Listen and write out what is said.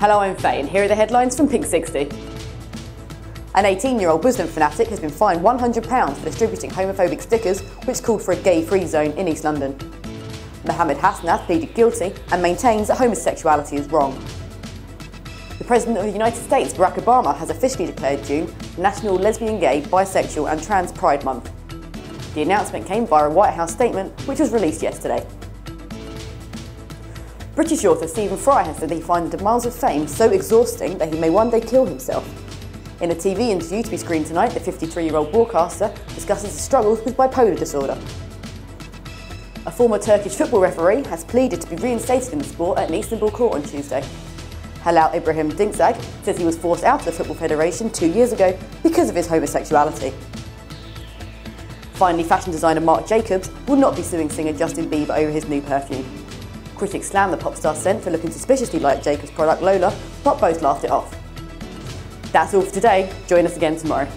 Hello, I'm Faye, and here are the headlines from Pink 60. An 18-year-old Muslim fanatic has been fined £100 for distributing homophobic stickers which called for a gay-free zone in East London. Mohammed Hasnath pleaded guilty and maintains that homosexuality is wrong. The President of the United States, Barack Obama, has officially declared June National Lesbian, Gay, Bisexual and Trans Pride Month. The announcement came via a White House statement which was released yesterday. British author Stephen Fry has said he finds the demands of fame so exhausting that he may one day kill himself. In a TV interview to be screened tonight, the 53-year-old broadcaster discusses his struggles with bipolar disorder. A former Turkish football referee has pleaded to be reinstated in the sport at an Istanbul court on Tuesday. Halil Ibrahim Dincdag says he was forced out of the Football Federation two years ago because of his homosexuality. Finally, fashion designer Marc Jacobs will not be suing singer Justin Bieber over his new perfume. Critics slammed the pop star scent for looking suspiciously like Jacobs' product Lola, but both laughed it off. That's all for today. Join us again tomorrow.